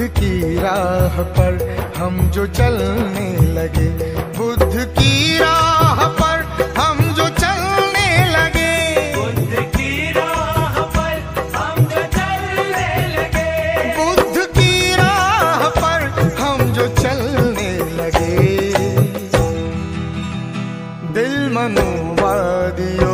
बुद्ध की राह पर हम जो चलने लगे बुद्ध की राह पर हम जो चलने लगे। बुद्ध की राह पर हम जो चलने लगे। बुद्ध की राह पर हम जो चलने लगे। दिल मनोवादियों